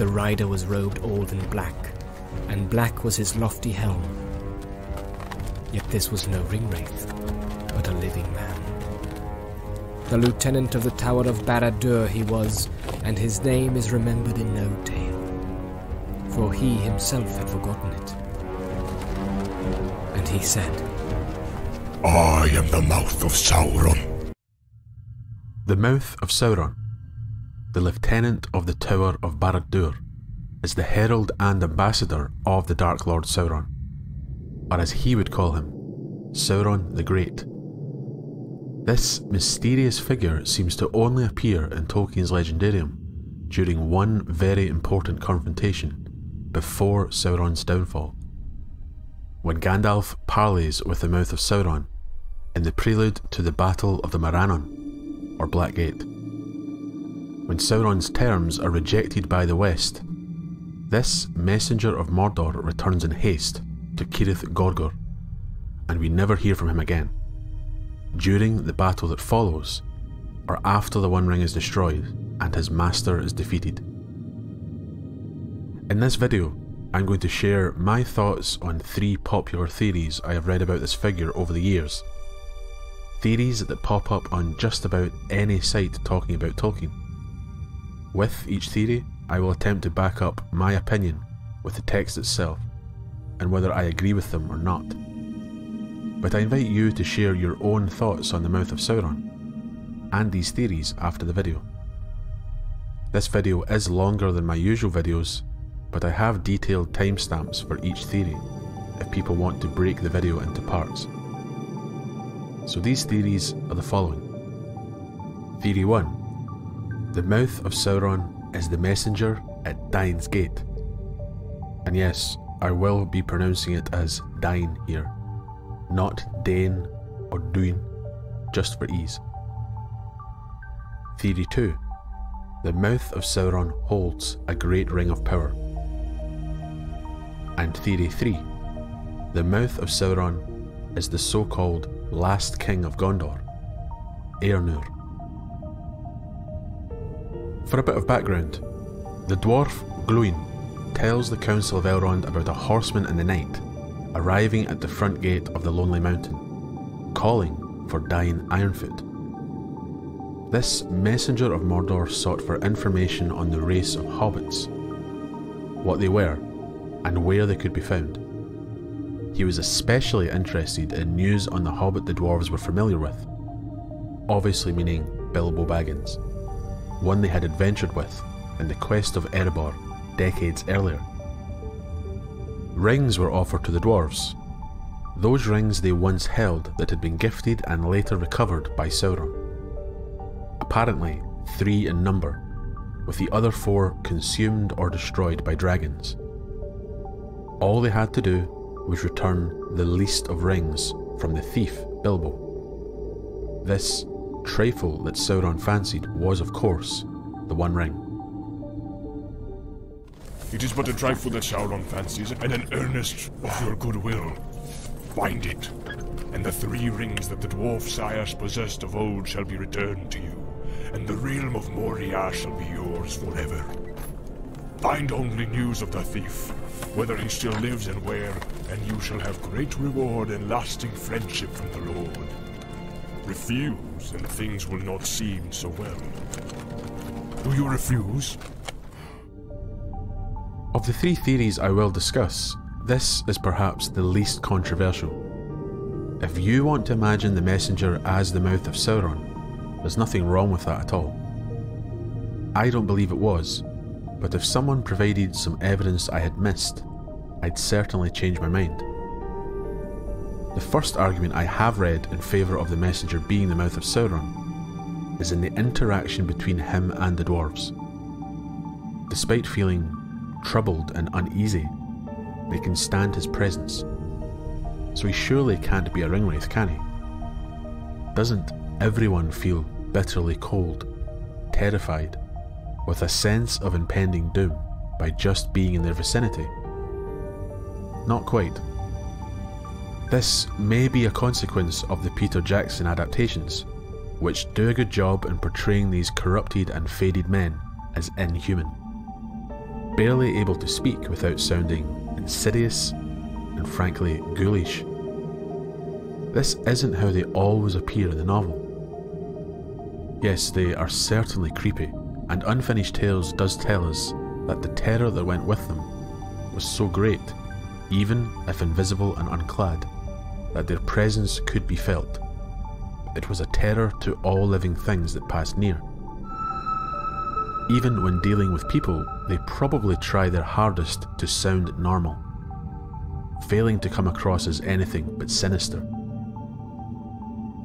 The rider was robed all in black, and black was his lofty helm. Yet this was no ring wraith, but a living man. The lieutenant of the Tower of Barad-dûr he was, and his name is remembered in no tale, for he himself had forgotten it. And he said, I am the mouth of Sauron. The Mouth of Sauron, the Lieutenant of the Tower of Barad-dûr, is the herald and ambassador of the Dark Lord Sauron, or as he would call him, Sauron the Great. This mysterious figure seems to only appear in Tolkien's Legendarium during one very important confrontation before Sauron's downfall. When Gandalf parleys with the mouth of Sauron in the prelude to the Battle of the Morannon, or Black Gate. When Sauron's terms are rejected by the West, this messenger of Mordor returns in haste to Cirith Gorgor, and we never hear from him again. During the battle that follows, or after the One Ring is destroyed and his master is defeated. In this video, I'm going to share my thoughts on three popular theories I have read about this figure over the years. Theories that pop up on just about any site talking about Tolkien. With each theory, I will attempt to back up my opinion with the text itself, and whether I agree with them or not. But I invite you to share your own thoughts on the Mouth of Sauron, and these theories after the video. This video is longer than my usual videos, but I have detailed timestamps for each theory if people want to break the video into parts. So these theories are the following. Theory 1. The mouth of Sauron is the messenger at Dain's Gate. And yes, I will be pronouncing it as Dain here, not Dane or Duin, just for ease. Theory 2. The mouth of Sauron holds a great ring of power. And Theory 3. The mouth of Sauron is the so-called last king of Gondor, Eärnur. For a bit of background, the dwarf Glóin tells the Council of Elrond about a horseman in the night arriving at the front gate of the Lonely Mountain, calling for Dain Ironfoot. This messenger of Mordor sought for information on the race of hobbits, what they were, and where they could be found. He was especially interested in news on the hobbit the dwarves were familiar with, obviously meaning Bilbo Baggins, one they had adventured with in the quest of Erebor decades earlier. Rings were offered to the dwarves, those rings they once held that had been gifted and later recovered by Sauron. Apparently, three in number, with the other four consumed or destroyed by dragons. All they had to do was return the least of rings from the thief Bilbo. This trifle that Sauron fancied was, of course, the One Ring. It is but a trifle that Sauron fancies, and an earnest of your goodwill. Find it, and the three rings that the dwarf sires possessed of old shall be returned to you, and the realm of Moria shall be yours forever. Find only news of the thief, whether he still lives and where, and you shall have great reward and lasting friendship from the Lord. Refuse, and things will not seem so well. Do you refuse? Of the three theories I will discuss, this is perhaps the least controversial. If you want to imagine the messenger as the mouth of Sauron, there's nothing wrong with that at all. I don't believe it was, but if someone provided some evidence I had missed, I'd certainly change my mind. The first argument I have read in favour of the messenger being the mouth of Sauron is in the interaction between him and the dwarves. Despite feeling troubled and uneasy, they can stand his presence. So he surely can't be a ringwraith, can he? Doesn't everyone feel bitterly cold, terrified, with a sense of impending doom by just being in their vicinity? Not quite. This may be a consequence of the Peter Jackson adaptations, which do a good job in portraying these corrupted and faded men as inhuman. barely able to speak without sounding insidious and frankly ghoulish. This isn't how they always appear in the novel. Yes, they are certainly creepy, and Unfinished Tales does tell us that the terror that went with them was so great, even if invisible and unclad, that their presence could be felt. It was a terror to all living things that passed near. Even when dealing with people, they probably try their hardest to sound normal, failing to come across as anything but sinister.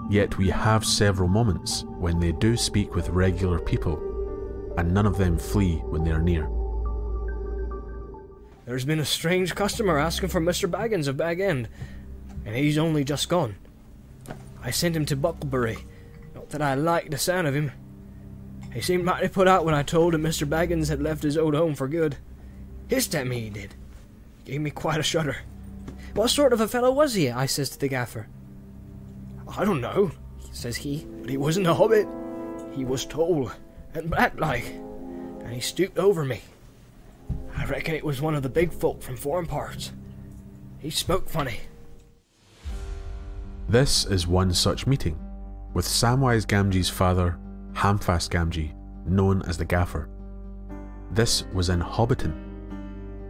Yet we have several moments when they do speak with regular people, and none of them flee when they are near. There's been a strange customer asking for Mr. Baggins of Bag End, and he's only just gone. I sent him to Bucklebury. Not that I liked the sound of him. He seemed mighty put out when I told him Mr. Baggins had left his old home for good. Hissed at me, he did. Gave me quite a shudder. What sort of a fellow was he? I says to the gaffer. I don't know, says he, but he wasn't a hobbit. He was tall and black like, and he stooped over me. I reckon it was one of the big folk from foreign parts. He spoke funny. This is one such meeting, with Samwise Gamgee's father, Hamfast Gamgee, known as the Gaffer. This was in Hobbiton,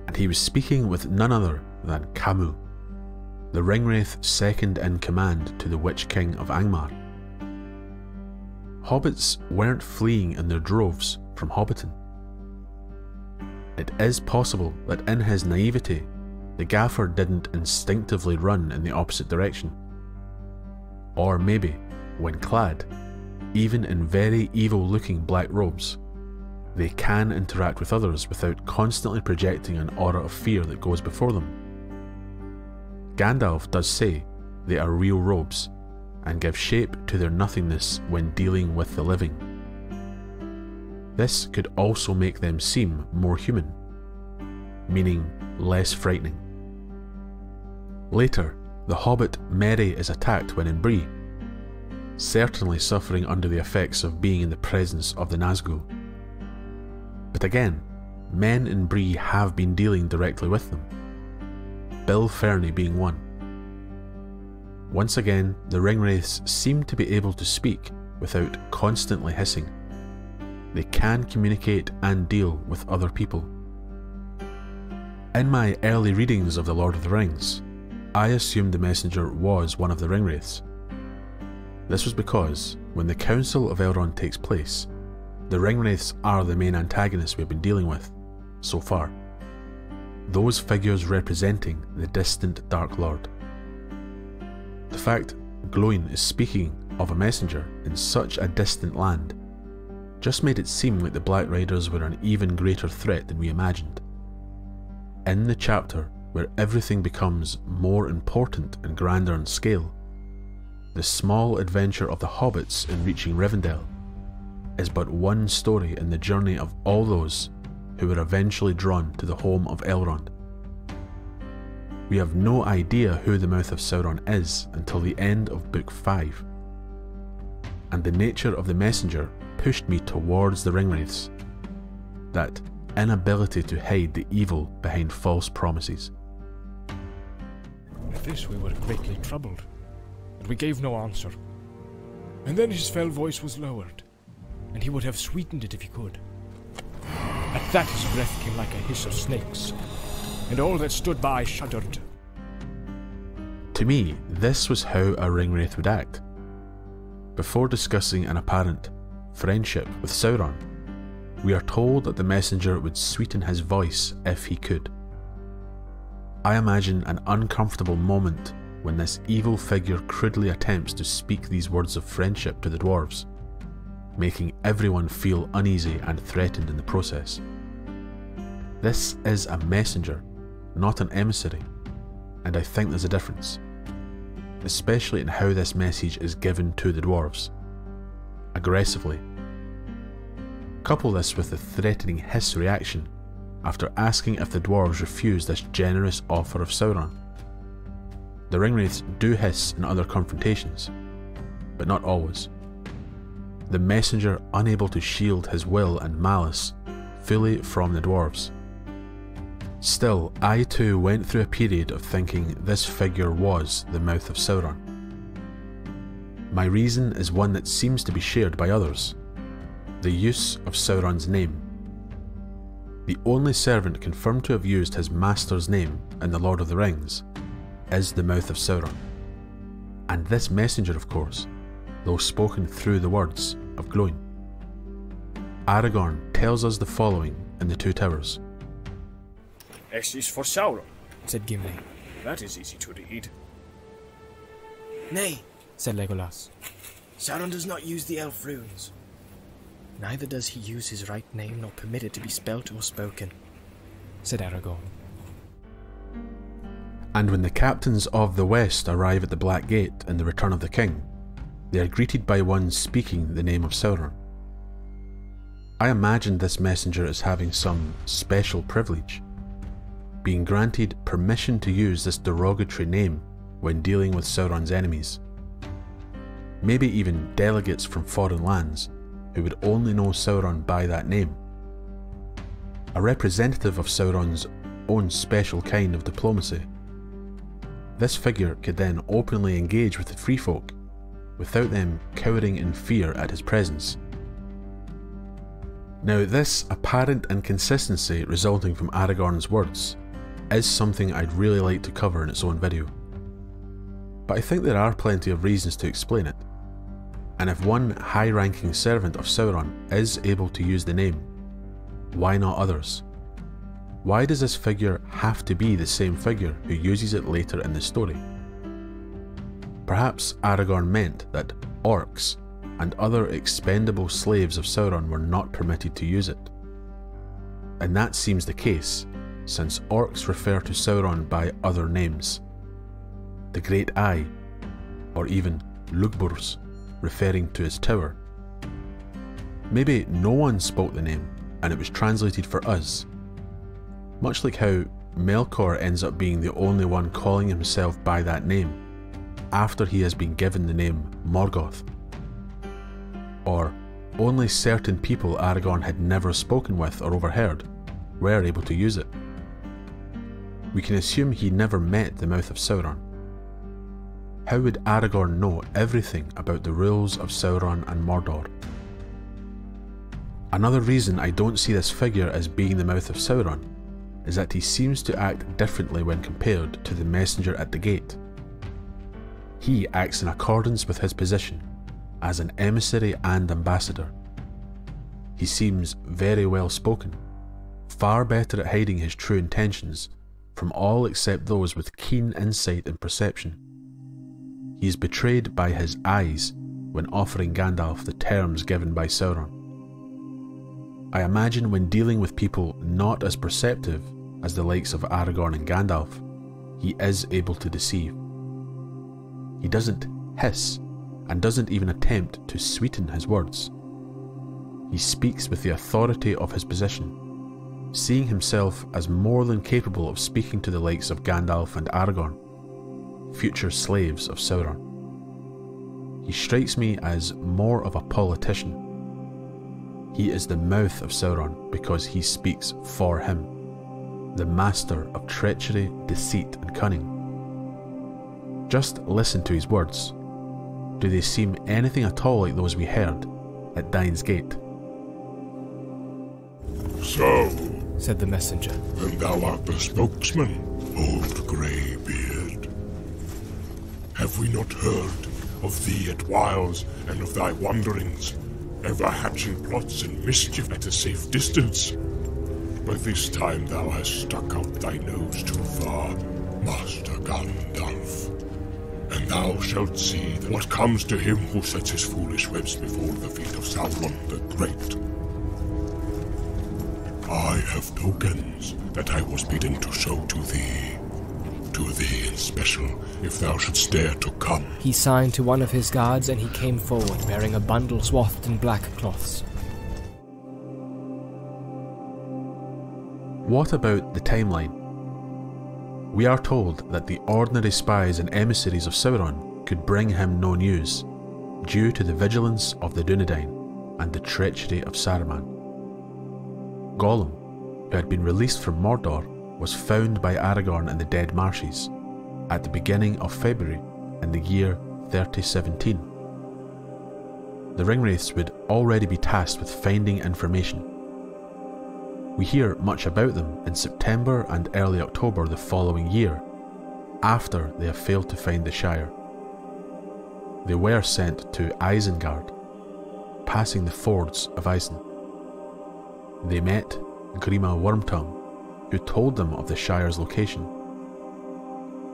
and he was speaking with none other than Khamûl, the Ringwraith second in command to the Witch King of Angmar. Hobbits weren't fleeing in their droves from Hobbiton. It is possible that in his naivety, the gaffer didn't instinctively run in the opposite direction. Or maybe, when clad, even in very evil looking black robes, they can interact with others without constantly projecting an aura of fear that goes before them. Gandalf does say they are real robes and give shape to their nothingness when dealing with the living. This could also make them seem more human, meaning less frightening. Later, the hobbit Merry is attacked when in Bree, certainly suffering under the effects of being in the presence of the Nazgul. But again, men in Bree have been dealing directly with them Bill Ferny being one. Once again, the ringwraiths seem to be able to speak without constantly hissing. They can communicate and deal with other people. In my early readings of The Lord of the Rings, I assumed the messenger was one of the ringwraiths. This was because, when the Council of Elrond takes place, the ringwraiths are the main antagonists we've been dealing with, so far those figures representing the distant Dark Lord. The fact Glóin is speaking of a messenger in such a distant land just made it seem like the Black Riders were an even greater threat than we imagined. In the chapter where everything becomes more important and grander in scale, the small adventure of the hobbits in reaching Rivendell is but one story in the journey of all those who were eventually drawn to the home of Elrond. We have no idea who the Mouth of Sauron is until the end of Book 5, and the nature of the messenger pushed me towards the Ringwraiths, that inability to hide the evil behind false promises. At this we were greatly troubled, and we gave no answer. And then his fell voice was lowered, and he would have sweetened it if he could. At that his breath came like a hiss of snakes, and all that stood by shuddered. To me, this was how a ringwraith would act. Before discussing an apparent friendship with Sauron, we are told that the messenger would sweeten his voice if he could. I imagine an uncomfortable moment when this evil figure crudely attempts to speak these words of friendship to the dwarves making everyone feel uneasy and threatened in the process. This is a messenger, not an emissary, and I think there's a difference, especially in how this message is given to the dwarves. Aggressively. Couple this with the threatening hiss reaction after asking if the dwarves refuse this generous offer of Sauron. The ringwraiths do hiss in other confrontations, but not always the messenger unable to shield his will and malice fully from the dwarves, Still, I too went through a period of thinking this figure was the mouth of Sauron. My reason is one that seems to be shared by others the use of Sauron's name. The only servant confirmed to have used his master's name in The Lord of the Rings is the mouth of Sauron. And this messenger, of course, though spoken through the words of Glóin. Aragorn tells us the following in The Two Towers. X is for Sauron, said Gimli. That is easy to read. Nay, said Legolas. Sauron does not use the elf runes. Neither does he use his right name nor permit it to be spelt or spoken, said Aragorn. And when the captains of the West arrive at the Black Gate in the Return of the King, they are greeted by one speaking the name of Sauron. I imagine this messenger as having some special privilege, being granted permission to use this derogatory name when dealing with Sauron's enemies. Maybe even delegates from foreign lands who would only know Sauron by that name. A representative of Sauron's own special kind of diplomacy. This figure could then openly engage with the free folk without them cowering in fear at his presence. Now, this apparent inconsistency resulting from Aragorn's words is something I'd really like to cover in its own video. But I think there are plenty of reasons to explain it. And if one high ranking servant of Sauron is able to use the name, why not others? Why does this figure have to be the same figure who uses it later in the story? Perhaps Aragorn meant that orcs and other expendable slaves of Sauron were not permitted to use it. And that seems the case, since orcs refer to Sauron by other names. The Great Eye, or even Lugbúrz, referring to his tower. Maybe no one spoke the name and it was translated for us. Much like how Melkor ends up being the only one calling himself by that name after he has been given the name Morgoth. Or only certain people Aragorn had never spoken with or overheard were able to use it. We can assume he never met the mouth of Sauron. How would Aragorn know everything about the rules of Sauron and Mordor? Another reason I don't see this figure as being the mouth of Sauron is that he seems to act differently when compared to the messenger at the gate. He acts in accordance with his position as an emissary and ambassador. He seems very well spoken, far better at hiding his true intentions from all except those with keen insight and perception. He is betrayed by his eyes when offering Gandalf the terms given by Sauron. I imagine when dealing with people not as perceptive as the likes of Aragorn and Gandalf, he is able to deceive. He doesn't hiss and doesn't even attempt to sweeten his words. He speaks with the authority of his position, seeing himself as more than capable of speaking to the likes of Gandalf and Aragorn, future slaves of Sauron. He strikes me as more of a politician. He is the mouth of Sauron because he speaks for him, the master of treachery, deceit, and cunning. Just listen to his words. Do they seem anything at all like those we heard at Dain's Gate? So, said the messenger. then thou art the spokesman, old grey-beard. Have we not heard of thee at whiles and of thy wanderings, ever hatching plots and mischief at a safe distance? But this time thou hast stuck out thy nose too far, Master Gandalf. And thou shalt see what comes to him who sets his foolish webs before the feet of Sauron the Great. I have tokens that I was bidden to show to thee. To thee in special, if thou shouldst dare to come. He signed to one of his guards and he came forward bearing a bundle swathed in black cloths. What about the timeline? We are told that the ordinary spies and emissaries of Sauron could bring him no news, due to the vigilance of the Dunedain and the treachery of Saruman. Gollum, who had been released from Mordor, was found by Aragorn in the Dead Marshes at the beginning of February in the year 3017. The Ringwraiths would already be tasked with finding information. We hear much about them in September and early October the following year, after they have failed to find the Shire. They were sent to Isengard, passing the fords of Isen. They met Grima Wormtongue, who told them of the Shire's location.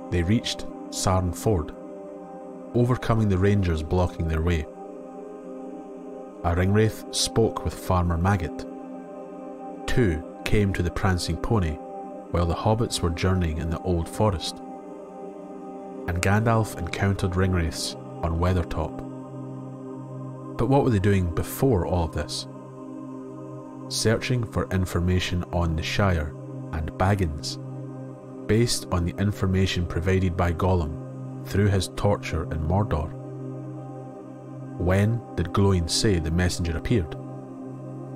They reached Sarn Ford, overcoming the rangers blocking their way. A ringwraith spoke with Farmer Maggot. Two came to the Prancing Pony while the hobbits were journeying in the Old Forest. And Gandalf encountered ringwraiths on Weathertop. But what were they doing before all of this? Searching for information on the Shire and Baggins, based on the information provided by Gollum through his torture in Mordor. When did Glóin say the messenger appeared?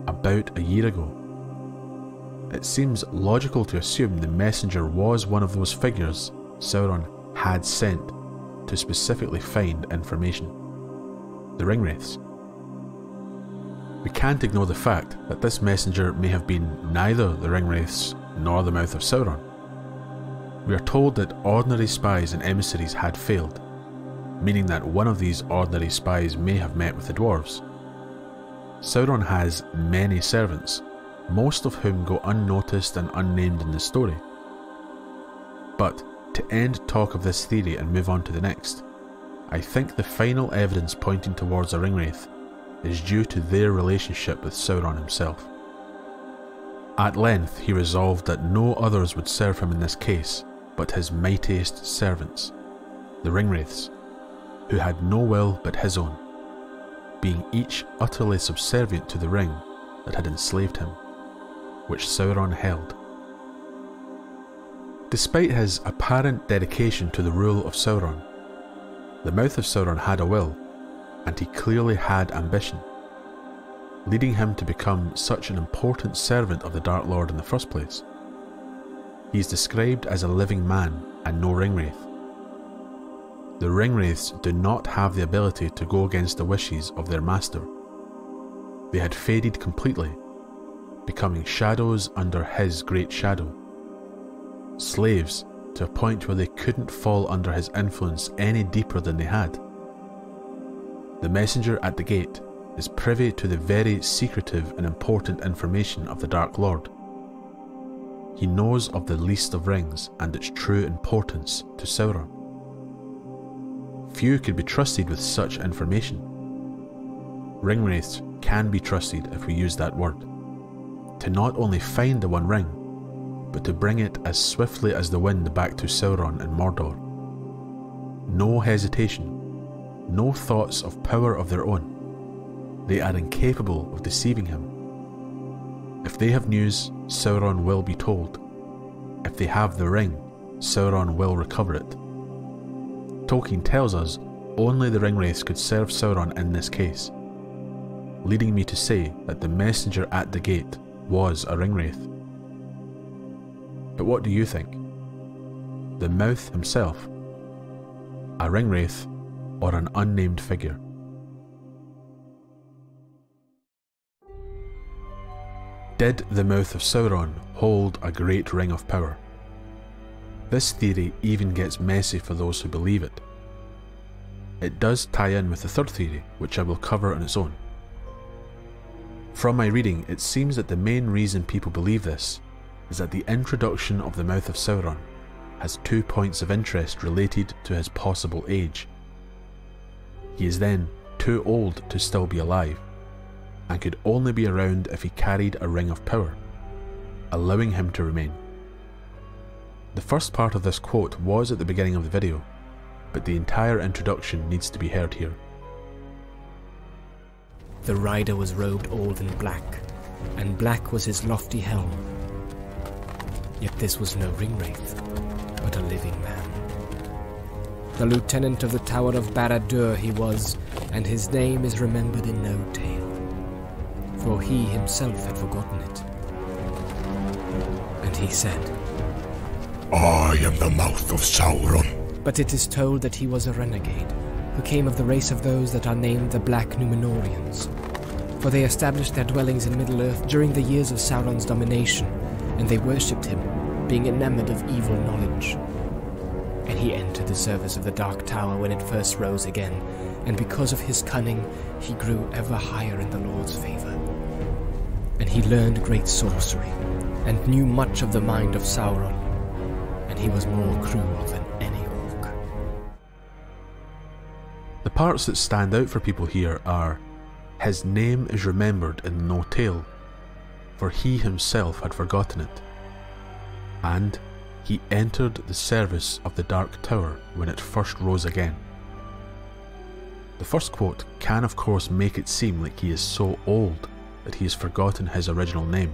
About a year ago. It seems logical to assume the messenger was one of those figures Sauron had sent to specifically find information. The Ringwraiths. We can't ignore the fact that this messenger may have been neither the Ringwraiths nor the Mouth of Sauron. We are told that ordinary spies and emissaries had failed, meaning that one of these ordinary spies may have met with the dwarves. Sauron has many servants, most of whom go unnoticed and unnamed in the story. But to end talk of this theory and move on to the next, I think the final evidence pointing towards a ringwraith is due to their relationship with Sauron himself. At length he resolved that no others would serve him in this case but his mightiest servants, the Ringwraiths, who had no will but his own, being each utterly subservient to the ring that had enslaved him, which Sauron held. Despite his apparent dedication to the rule of Sauron, the mouth of Sauron had a will, and he clearly had ambition, leading him to become such an important servant of the Dark Lord in the first place. He is described as a living man and no ringwraith. The ringwraiths do not have the ability to go against the wishes of their master. They had faded completely, becoming shadows under his great shadow. Slaves to a point where they couldn't fall under his influence any deeper than they had. The messenger at the gate is privy to the very secretive and important information of the Dark Lord. He knows of the least of rings and its true importance to Sauron. Few could be trusted with such information. Ringwraiths can be trusted if we use that word. To not only find the One Ring, but to bring it as swiftly as the wind back to Sauron and Mordor. No hesitation, no thoughts of power of their own. They are incapable of deceiving him. If they have news, Sauron will be told. If they have the ring, Sauron will recover it. Tolkien tells us only the Ringwraiths could serve Sauron in this case, leading me to say that the messenger at the gate was a Ringwraith. But what do you think? The mouth himself? A Ringwraith or an unnamed figure? Did the mouth of Sauron hold a great ring of power? This theory even gets messy for those who believe it. It does tie in with the third theory, which I will cover on its own. From my reading, it seems that the main reason people believe this is that the introduction of the Mouth of Sauron has two points of interest related to his possible age. He is then too old to still be alive, and could only be around if he carried a ring of power, allowing him to remain. The first part of this quote was at the beginning of the video, but the entire introduction needs to be heard here. The rider was robed all in black, and black was his lofty helm. Yet this was no ringwraith, but a living man. The lieutenant of the Tower of Barad-dûr he was, and his name is remembered in no tale, for he himself had forgotten it. And he said, I am the mouth of Sauron. But it is told that he was a renegade, who came of the race of those that are named the Black Numenorians. For they established their dwellings in Middle-earth during the years of Sauron's domination, and they worshipped him, being enamored of evil knowledge. And he entered the service of the Dark Tower when it first rose again, and because of his cunning, he grew ever higher in the Lord's favor. And he learned great sorcery, and knew much of the mind of Sauron, and he was more cruel than any orc. The parts that stand out for people here are His name is remembered in no tale, for he himself had forgotten it, and he entered the service of the Dark Tower when it first rose again. The first quote can of course make it seem like he is so old that he has forgotten his original name,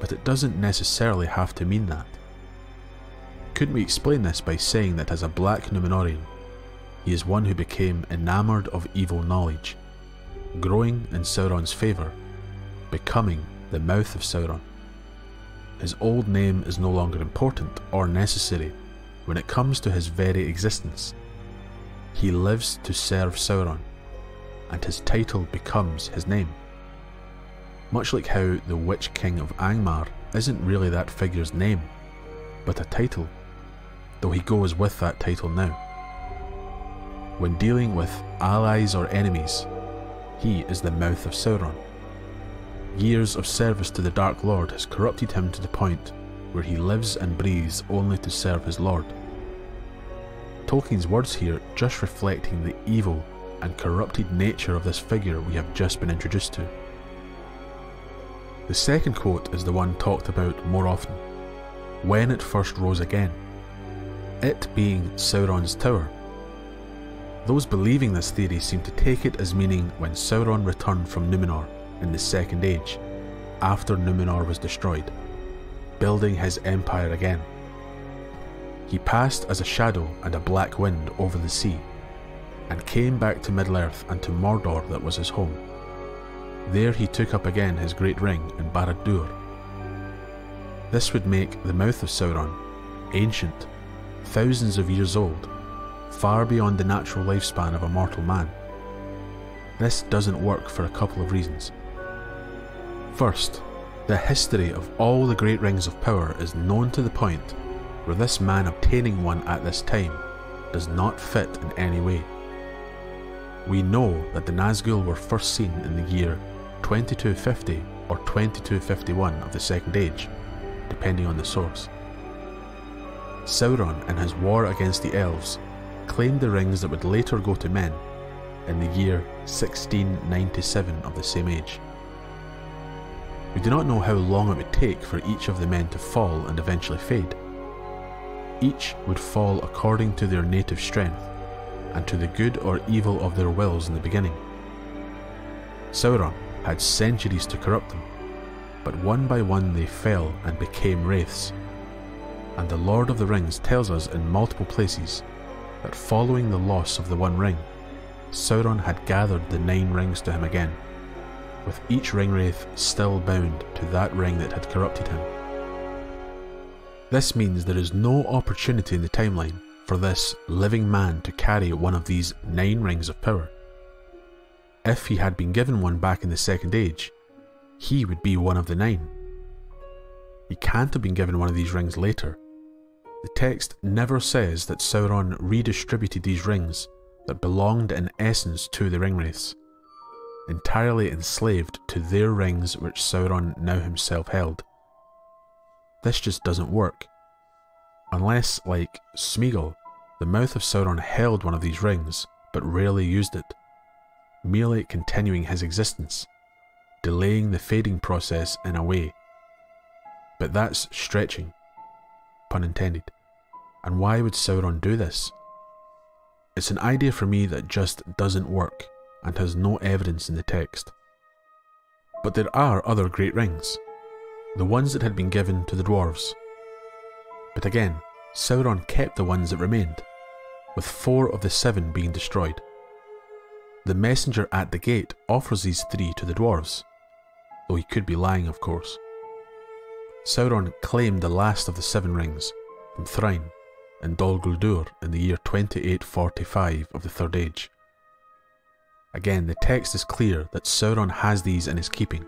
but it doesn't necessarily have to mean that. Couldn't we explain this by saying that as a black Numenorian, he is one who became enamoured of evil knowledge, growing in Sauron's favour, becoming the mouth of Sauron. His old name is no longer important or necessary when it comes to his very existence. He lives to serve Sauron, and his title becomes his name. Much like how the Witch King of Angmar isn't really that figure's name, but a title, though he goes with that title now. When dealing with allies or enemies, he is the mouth of Sauron. Years of service to the Dark Lord has corrupted him to the point where he lives and breathes only to serve his Lord. Tolkien's words here just reflecting the evil and corrupted nature of this figure we have just been introduced to. The second quote is the one talked about more often, when it first rose again, it being Sauron's tower. Those believing this theory seem to take it as meaning when Sauron returned from Numenor in the Second Age, after Numenor was destroyed, building his empire again. He passed as a shadow and a black wind over the sea, and came back to Middle-earth and to Mordor that was his home. There he took up again his great ring in Barad-dûr. This would make the mouth of Sauron ancient, thousands of years old, far beyond the natural lifespan of a mortal man. This doesn't work for a couple of reasons. First, the history of all the great rings of power is known to the point where this man obtaining one at this time does not fit in any way. We know that the Nazgul were first seen in the year 2250 or 2251 of the Second Age, depending on the source. Sauron, in his war against the elves, claimed the rings that would later go to men in the year 1697 of the same age. We do not know how long it would take for each of the men to fall and eventually fade. Each would fall according to their native strength and to the good or evil of their wills in the beginning. Sauron had centuries to corrupt them, but one by one they fell and became wraiths. And the Lord of the Rings tells us in multiple places that following the loss of the One Ring, Sauron had gathered the Nine Rings to him again, with each ring wraith still bound to that ring that had corrupted him. This means there is no opportunity in the timeline for this living man to carry one of these nine rings of power. If he had been given one back in the Second Age, he would be one of the nine. He can't have been given one of these rings later. The text never says that Sauron redistributed these rings that belonged in essence to the ringwraiths, entirely enslaved to their rings which Sauron now himself held. This just doesn't work. Unless, like Smeagol, the mouth of Sauron held one of these rings, but rarely used it, merely continuing his existence, delaying the fading process in a way. But that's stretching, pun intended. And why would Sauron do this? It's an idea for me that just doesn't work and has no evidence in the text. But there are other great rings, the ones that had been given to the dwarves. But again, Sauron kept the ones that remained, with four of the seven being destroyed. The messenger at the gate offers these three to the dwarves, though he could be lying, of course. Sauron claimed the last of the Seven Rings from Thrain and Dol Guldur in the year 2845 of the Third Age. Again, the text is clear that Sauron has these in his keeping.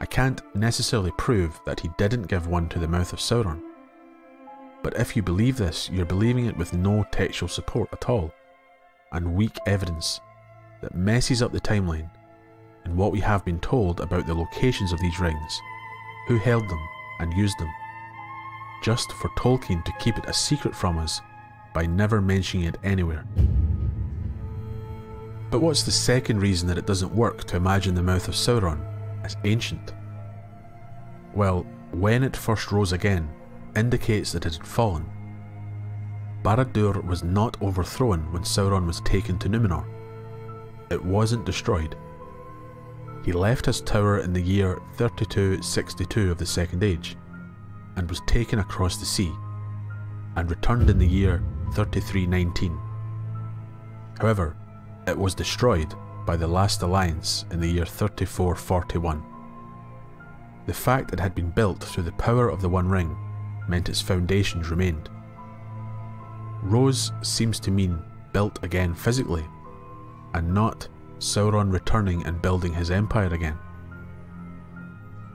I can't necessarily prove that he didn't give one to the mouth of Sauron, but if you believe this, you're believing it with no textual support at all, and weak evidence that messes up the timeline and what we have been told about the locations of these rings, who held them and used them, just for Tolkien to keep it a secret from us by never mentioning it anywhere. But what's the second reason that it doesn't work to imagine the mouth of Sauron as ancient? Well, when it first rose again indicates that it had fallen. Barad-dûr was not overthrown when Sauron was taken to Numenor. It wasn't destroyed. He left his tower in the year 3262 of the Second Age, and was taken across the sea, and returned in the year 3319. However, it was destroyed by the Last Alliance in the year 3441. The fact it had been built through the power of the One Ring meant its foundations remained. Rose seems to mean built again physically, and not Sauron returning and building his empire again.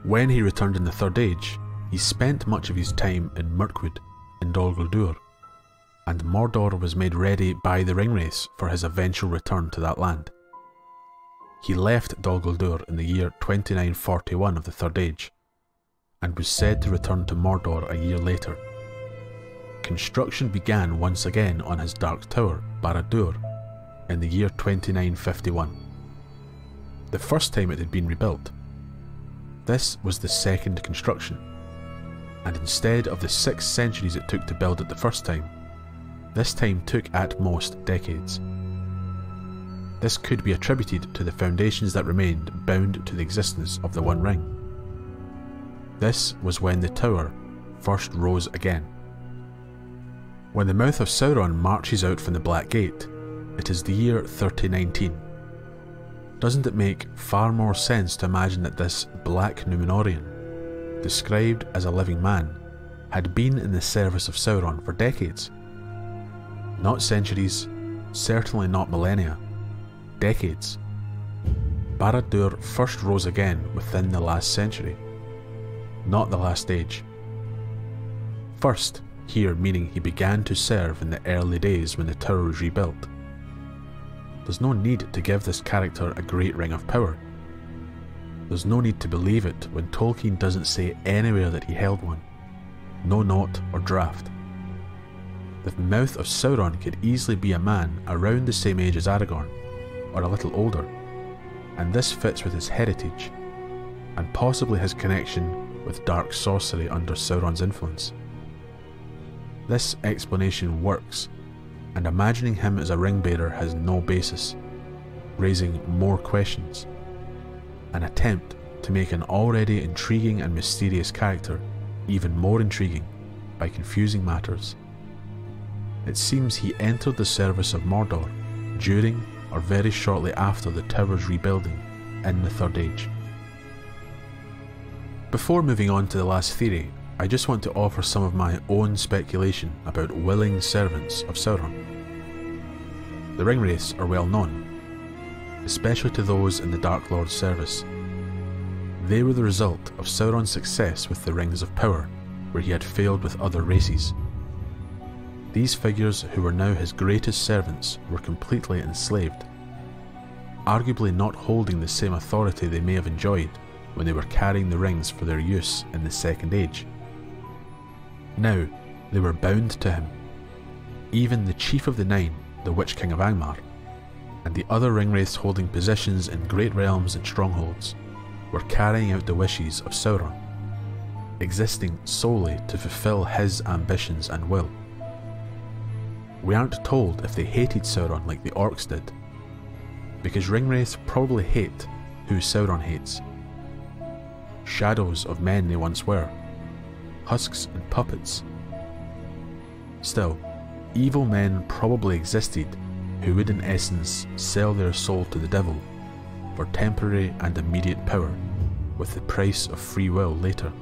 When he returned in the Third Age, he spent much of his time in Mirkwood in Dol Guldur, and Mordor was made ready by the Ringwraiths for his eventual return to that land. He left Dol Guldur in the year 2941 of the Third Age, and was said to return to Mordor a year later. Construction began once again on his Dark Tower, Barad-dûr, in the year 2951. The first time it had been rebuilt. This was the second construction, and instead of the six centuries it took to build it the first time, this time took at most decades. This could be attributed to the foundations that remained bound to the existence of the One Ring. This was when the tower first rose again. When the mouth of Sauron marches out from the Black Gate, it is the year 3019. Doesn't it make far more sense to imagine that this Black Numenorean, described as a living man, had been in the service of Sauron for decades? Not centuries, certainly not millennia, decades. Barad-dûr first rose again within the last century not the last age. First, here meaning he began to serve in the early days when the tower was rebuilt. There's no need to give this character a great ring of power. There's no need to believe it when Tolkien doesn't say anywhere that he held one. No note or draft. The mouth of Sauron could easily be a man around the same age as Aragorn, or a little older, and this fits with his heritage, and possibly his connection with dark sorcery under Sauron's influence. This explanation works, and imagining him as a ring bearer has no basis, raising more questions. An attempt to make an already intriguing and mysterious character even more intriguing by confusing matters. It seems he entered the service of Mordor during or very shortly after the tower's rebuilding in the Third Age. Before moving on to the last theory, I just want to offer some of my own speculation about willing servants of Sauron. The Ringwraiths are well known, especially to those in the Dark Lord's service. They were the result of Sauron's success with the Rings of Power, where he had failed with other races. These figures, who were now his greatest servants, were completely enslaved, arguably not holding the same authority they may have enjoyed when they were carrying the rings for their use in the Second Age. Now, they were bound to him. Even the Chief of the Nine, the Witch King of Angmar, and the other ringwraiths holding positions in great realms and strongholds, were carrying out the wishes of Sauron, existing solely to fulfill his ambitions and will. We aren't told if they hated Sauron like the orcs did, because ringwraiths probably hate who Sauron hates, shadows of men they once were, husks and puppets. Still, evil men probably existed who would in essence sell their soul to the devil for temporary and immediate power with the price of free will later.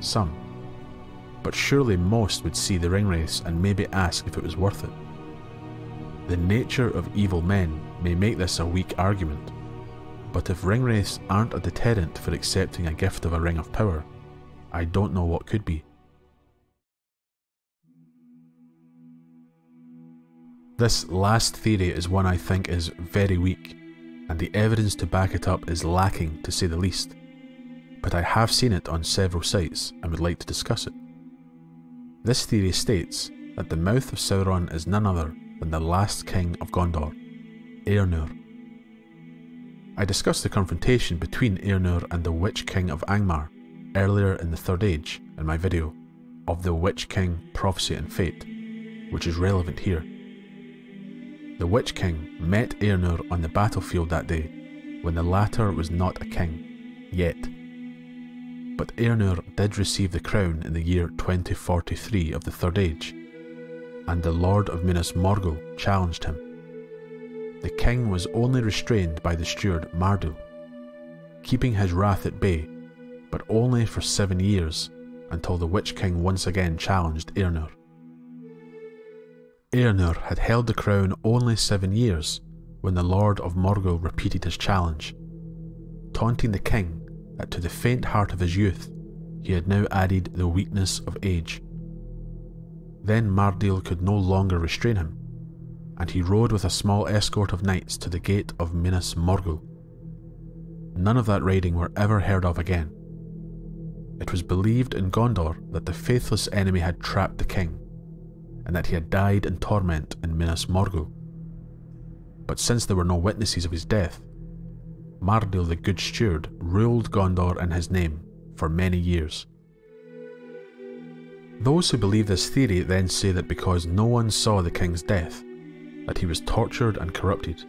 Some. But surely most would see the ringwraiths and maybe ask if it was worth it. The nature of evil men may make this a weak argument, but if ring ringwraiths aren't a deterrent for accepting a gift of a ring of power, I don't know what could be. This last theory is one I think is very weak, and the evidence to back it up is lacking to say the least. But I have seen it on several sites and would like to discuss it. This theory states that the mouth of Sauron is none other than the last king of Gondor, Eärnur. I discussed the confrontation between Eärnur and the Witch King of Angmar earlier in the Third Age in my video of the Witch King Prophecy and Fate, which is relevant here. The Witch King met Eärnur on the battlefield that day, when the latter was not a king, yet. But Eärnur did receive the crown in the year 2043 of the Third Age, and the Lord of Minas Morgul challenged him. The king was only restrained by the steward Mardil, keeping his wrath at bay, but only for seven years until the Witch King once again challenged Eärnur. Eärnur had held the crown only seven years when the Lord of Morgul repeated his challenge, taunting the king that to the faint heart of his youth he had now added the weakness of age. Then Mardil could no longer restrain him, and he rode with a small escort of knights to the gate of Minas Morgul. None of that raiding were ever heard of again. It was believed in Gondor that the faithless enemy had trapped the king, and that he had died in torment in Minas Morgul. But since there were no witnesses of his death, Mardil the Good Steward ruled Gondor in his name for many years. Those who believe this theory then say that because no one saw the king's death, that he was tortured and corrupted.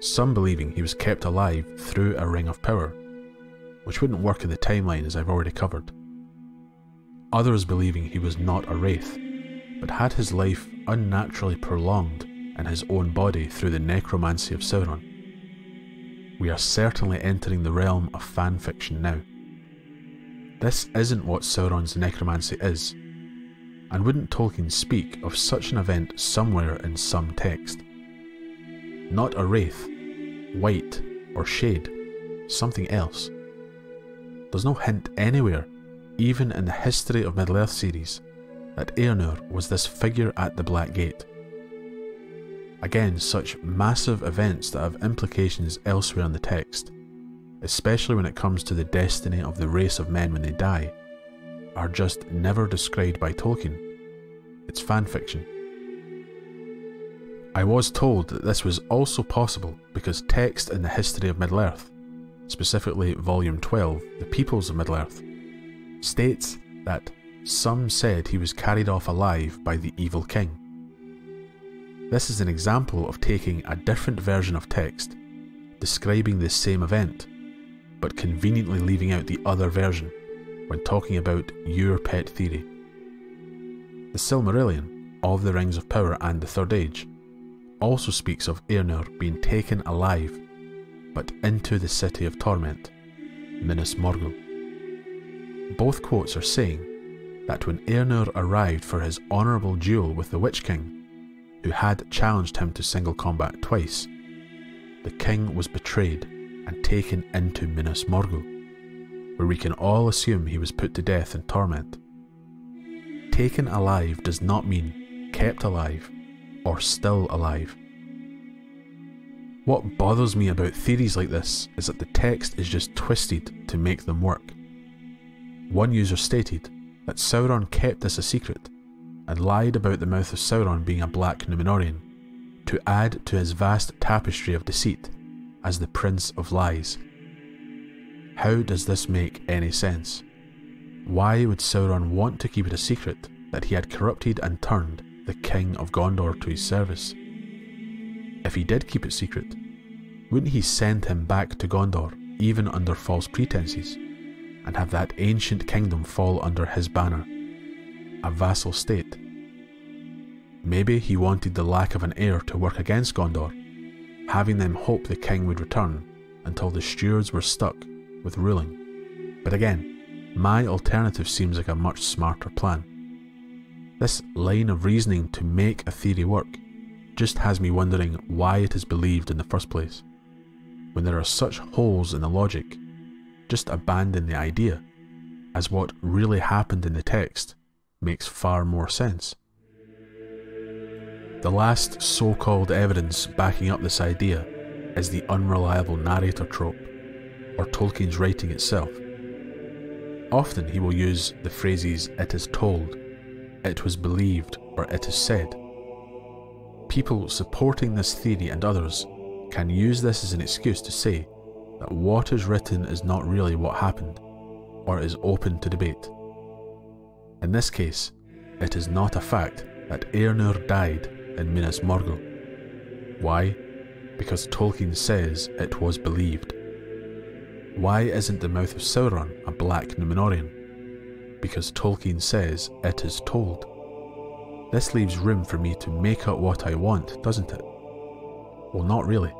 Some believing he was kept alive through a ring of power, which wouldn't work in the timeline as I've already covered. Others believing he was not a wraith, but had his life unnaturally prolonged in his own body through the necromancy of Sauron. We are certainly entering the realm of fan fiction now. This isn't what Sauron's necromancy is, and wouldn't Tolkien speak of such an event somewhere in some text? Not a wraith, wight, or shade, something else. There's no hint anywhere, even in the History of Middle-earth series, that Eärnur was this figure at the Black Gate. Again, such massive events that have implications elsewhere in the text, especially when it comes to the destiny of the race of men when they die, are just never described by Tolkien. It's fanfiction. I was told that this was also possible because text in the history of Middle-earth, specifically Volume 12, The Peoples of Middle-earth, states that some said he was carried off alive by the evil king. This is an example of taking a different version of text, describing the same event, but conveniently leaving out the other version when talking about your pet theory. The Silmarillion, of the Rings of Power and the Third Age, also speaks of Eärnur being taken alive, but into the City of Torment, Minas Morgul. Both quotes are saying that when Eärnur arrived for his honourable duel with the Witch King, who had challenged him to single combat twice, the king was betrayed and taken into Minas Morgul, where we can all assume he was put to death in torment. Taken alive does not mean kept alive or still alive. What bothers me about theories like this is that the text is just twisted to make them work. One user stated that Sauron kept this a secret and lied about the mouth of Sauron being a black Numenorean to add to his vast tapestry of deceit as the Prince of Lies. How does this make any sense? Why would Sauron want to keep it a secret that he had corrupted and turned the King of Gondor to his service? If he did keep it secret, wouldn't he send him back to Gondor even under false pretenses? and have that ancient kingdom fall under his banner, a vassal state. Maybe he wanted the lack of an heir to work against Gondor, having them hope the king would return until the stewards were stuck with ruling. But again, my alternative seems like a much smarter plan. This line of reasoning to make a theory work just has me wondering why it is believed in the first place. When there are such holes in the logic, just abandon the idea, as what really happened in the text makes far more sense. The last so called evidence backing up this idea is the unreliable narrator trope, or Tolkien's writing itself. Often he will use the phrases it is told, it was believed, or it is said. People supporting this theory and others can use this as an excuse to say that what is written is not really what happened, or is open to debate. In this case, it is not a fact that Eärnur died in Minas Morgul. Why? Because Tolkien says it was believed. Why isn't the mouth of Sauron a black Numenorean? Because Tolkien says it is told. This leaves room for me to make up what I want, doesn't it? Well, not really.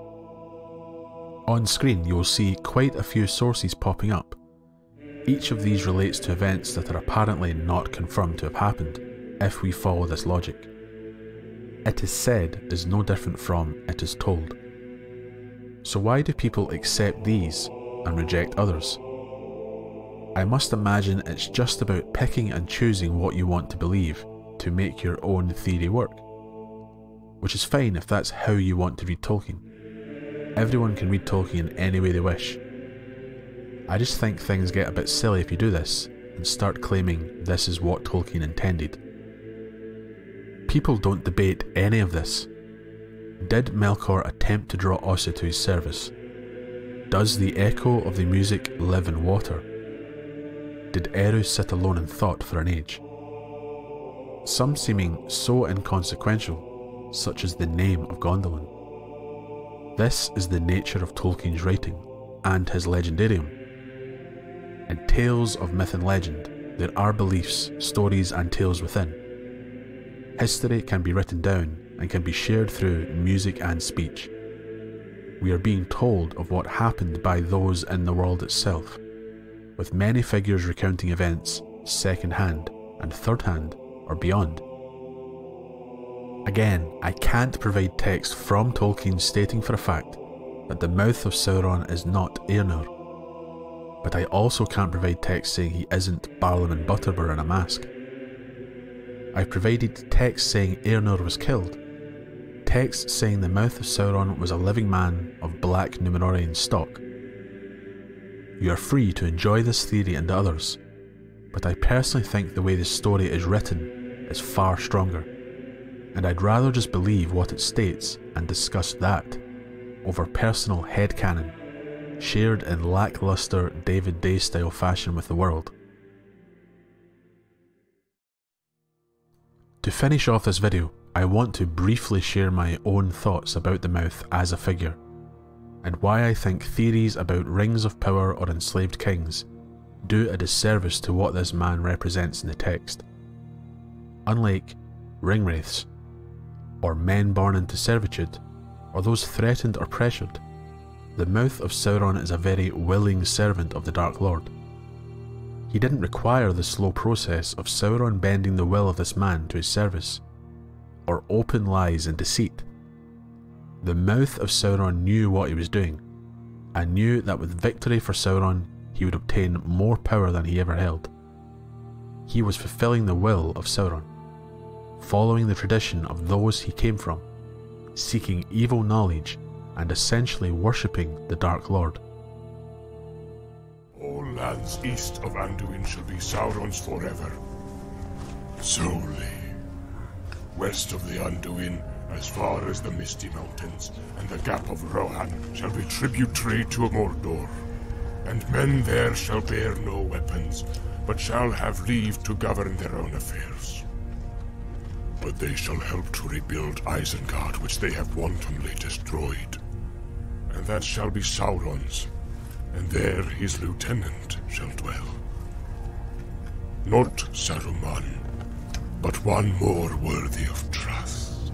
On screen, you will see quite a few sources popping up. Each of these relates to events that are apparently not confirmed to have happened, if we follow this logic. It is said is no different from it is told. So why do people accept these and reject others? I must imagine it's just about picking and choosing what you want to believe to make your own theory work. Which is fine if that's how you want to read Tolkien. Everyone can read Tolkien in any way they wish. I just think things get a bit silly if you do this and start claiming this is what Tolkien intended. People don't debate any of this. Did Melkor attempt to draw Ossë to his service? Does the echo of the music live in water? Did Eru sit alone in thought for an age? Some seeming so inconsequential, such as the name of Gondolin. This is the nature of Tolkien's writing and his legendarium. In tales of myth and legend, there are beliefs, stories, and tales within History can be written down and can be shared through music and speech. We are being told of what happened by those in the world itself, with many figures recounting events second hand and third hand or beyond. Again, I can't provide text from Tolkien stating for a fact that the mouth of Sauron is not Eärnur, but I also can't provide text saying he isn't Barliman Butterbur in a mask. I've provided text saying Eärnur was killed, text saying the mouth of Sauron was a living man of black Numenorean stock. You are free to enjoy this theory and others, but I personally think the way the story is written is far stronger, and I'd rather just believe what it states and discuss that over personal headcanon, shared in lackluster David Day style fashion with the world. To finish off this video, I want to briefly share my own thoughts about the mouth as a figure, and why I think theories about rings of power or enslaved kings do a disservice to what this man represents in the text. Unlike ringwraiths, or men born into servitude, or those threatened or pressured, the mouth of Sauron is a very willing servant of the Dark Lord. He didn't require the slow process of Sauron bending the will of this man to his service, or open lies and deceit. The mouth of Sauron knew what he was doing, and knew that with victory for Sauron he would obtain more power than he ever held. He was fulfilling the will of Sauron, following the tradition of those he came from, seeking evil knowledge and essentially worshipping the Dark Lord. All lands east of Anduin shall be Sauron's forever. Solely. West of the Anduin, as far as the Misty Mountains and the Gap of Rohan, shall be tributary to Mordor. And men there shall bear no weapons, but shall have leave to govern their own affairs. But they shall help to rebuild Isengard, which they have wantonly destroyed. And that shall be Sauron's, and there his lieutenant shall dwell. Not Saruman, but one more worthy of trust.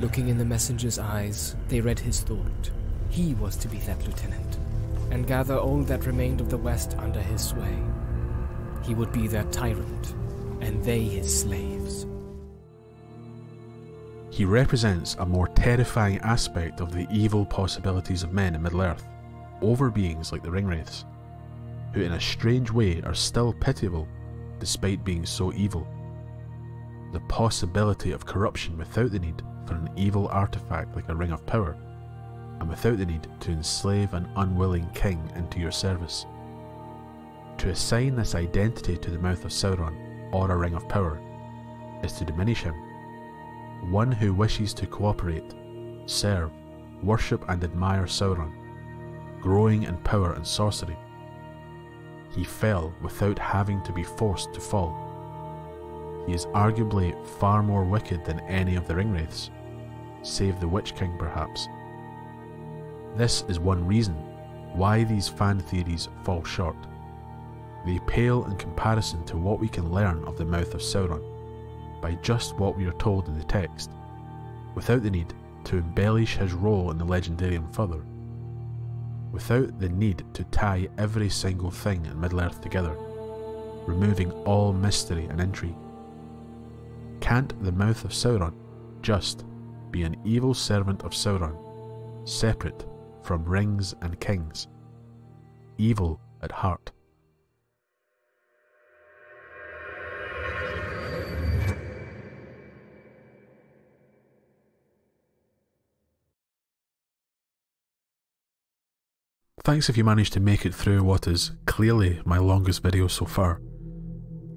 Looking in the messenger's eyes, they read his thought. He was to be that lieutenant, and gather all that remained of the West under his sway. He would be their tyrant, and they his slaves. He represents a more terrifying aspect of the evil possibilities of men in Middle-earth, over beings like the Ringwraiths, who in a strange way are still pitiable despite being so evil. The possibility of corruption without the need for an evil artifact like a Ring of Power, and without the need to enslave an unwilling king into your service. To assign this identity to the mouth of Sauron or a Ring of Power is to diminish him. One who wishes to cooperate, serve, worship and admire Sauron, growing in power and sorcery. He fell without having to be forced to fall. He is arguably far more wicked than any of the Ringwraiths, save the Witch King perhaps. This is one reason why these fan theories fall short. They pale in comparison to what we can learn of the mouth of Sauron by just what we are told in the text, without the need to embellish his role in the legendarium further, without the need to tie every single thing in Middle-earth together, removing all mystery and intrigue. Can't the mouth of Sauron just be an evil servant of Sauron, separate from rings and kings, evil at heart? Thanks if you managed to make it through what is clearly my longest video so far.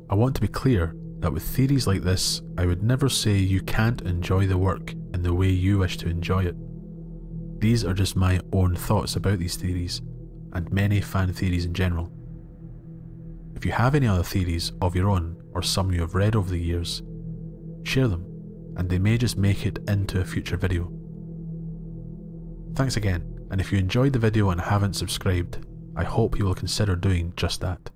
I want to be clear that with theories like this, I would never say you can't enjoy the work in the way you wish to enjoy it. These are just my own thoughts about these theories, and many fan theories in general. If you have any other theories of your own, or some you have read over the years, share them, and they may just make it into a future video. Thanks again, and if you enjoyed the video and haven't subscribed, I hope you will consider doing just that.